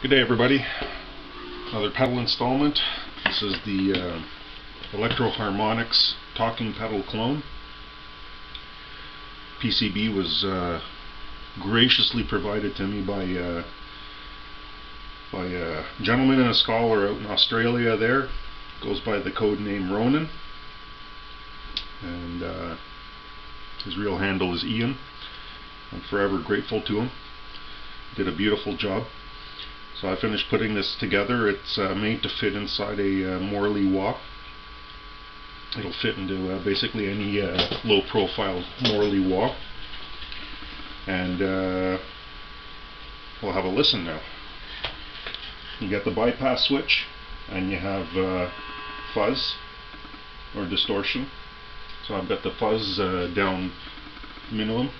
Good day everybody. Another pedal installment. This is the uh, Electro Harmonix Talking Pedal Clone. PCB was uh, graciously provided to me by uh, by a gentleman and a scholar out in Australia there. Goes by the code name Ronan. And uh, his real handle is Ian. I'm forever grateful to him. Did a beautiful job. So I finished putting this together. It's uh, made to fit inside a uh, Morley wah. It'll fit into uh, basically any uh, low profile Morley wah. And uh, we'll have a listen now. You got the bypass switch and you have uh, fuzz or distortion. So I've got the fuzz down minimum.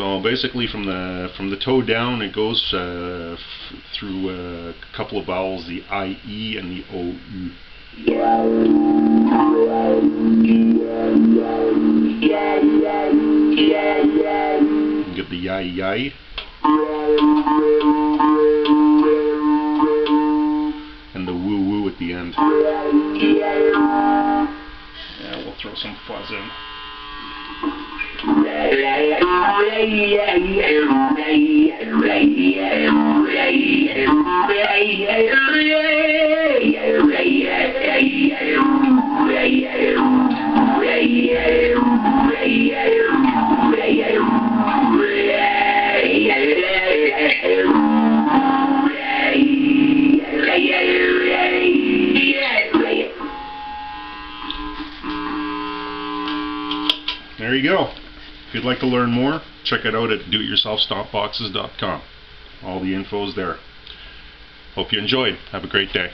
So basically, from the from the toe down, it goes uh, through a couple of vowels, the I E and the O U. Get the yai yai. And the woo woo at the end. Yeah, we'll throw some fuzz in. There you go. If you'd like to learn more, check it out at doityourselfstompboxes.com. All the info is there. Hope you enjoyed. Have a great day.